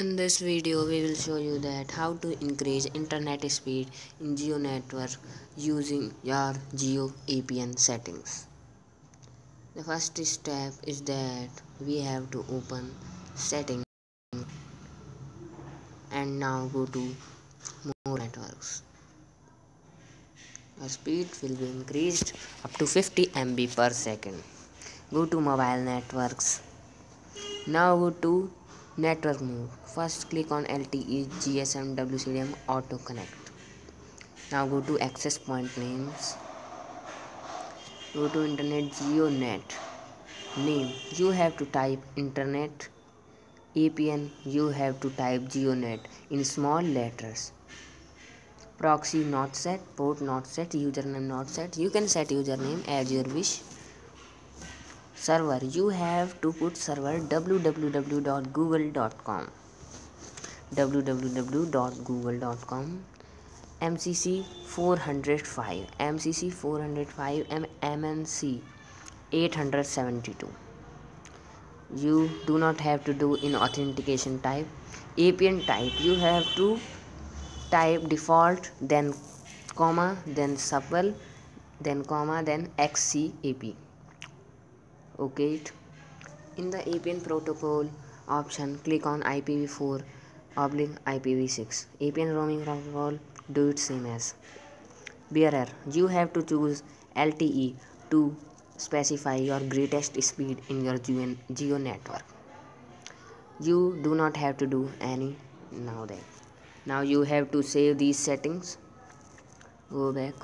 In this video we will show you that how to increase internet speed in Jio network using your Jio APN settings. The first step is that we have to open settings and now go to more networks. Your speed will be increased up to 50 MB per second. Go to mobile networks. Now go to network mode first click on LTE GSM WCDM auto connect now go to access point names. Go to internet jionet name. You have to type internet. APN you have to type jionet in small letters. Proxy not set port not set username not set. You can set username as your wish server. You have to put server www.google.com www.google.com mcc 405 mcc 405 mnc 872 you do not have to do in authentication type. Apn type. You have to type default then comma then supl then comma then xcap okay in the APN protocol option click on IPv4 oblique IPv6 APN roaming protocol do it same as. Bearer you have to choose LTE to specify your greatest speed in your Jio network. You do not have to do any now that now you have to save these settings. Go back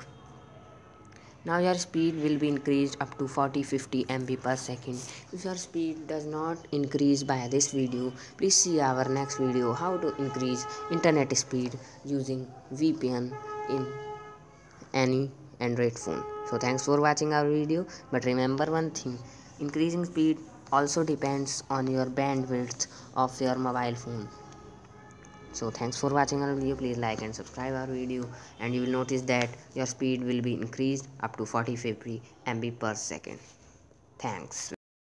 now your speed will be increased up to 40-50 MB per second. If your speed does not increase by this video, please see our next video how to increase internet speed using VPN in any Android phone. So thanks for watching our video but remember one thing increasing speed also depends on your bandwidth of your mobile phone so thanks for watching our video. Please like and subscribe our video. And you will notice that your speed will be increased up to 40 50 mb per second. Thanks